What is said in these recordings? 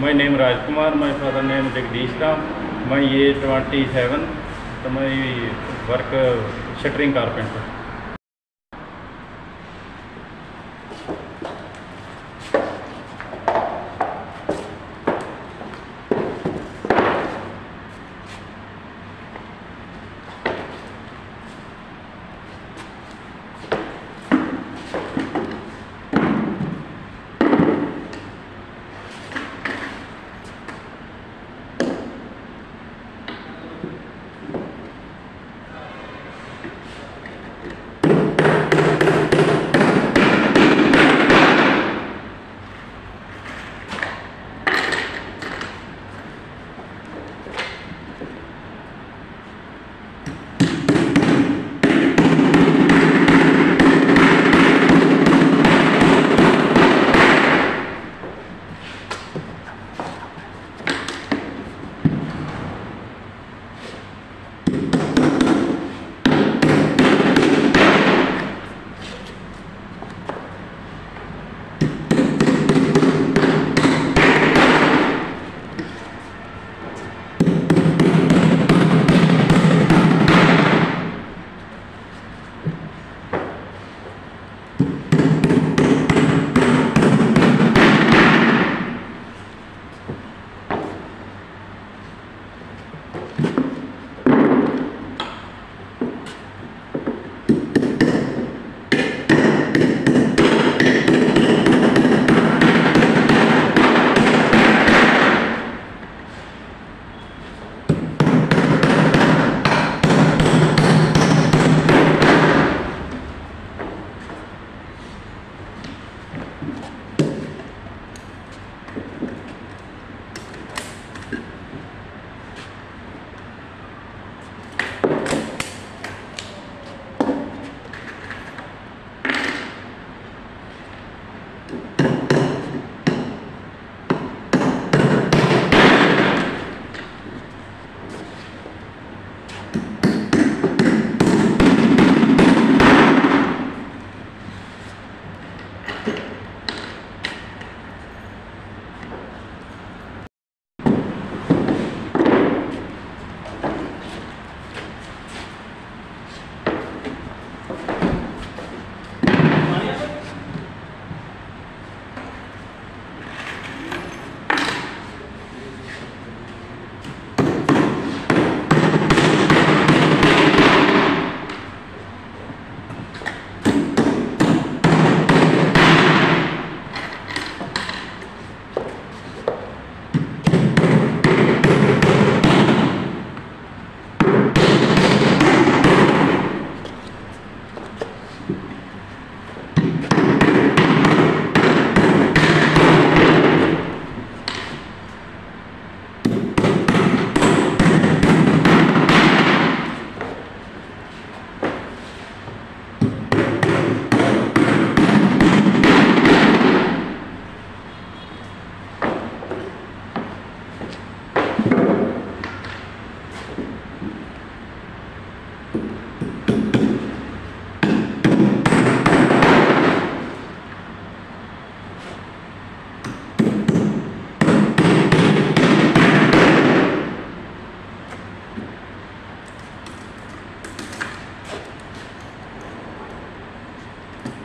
My name Rajkumar my father name Jagdish Ram my age twenty seven तो my work shuttering carpenter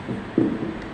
フフフ。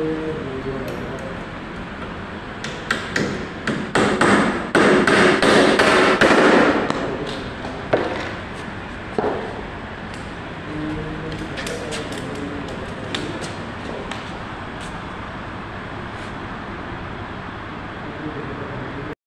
Yeah.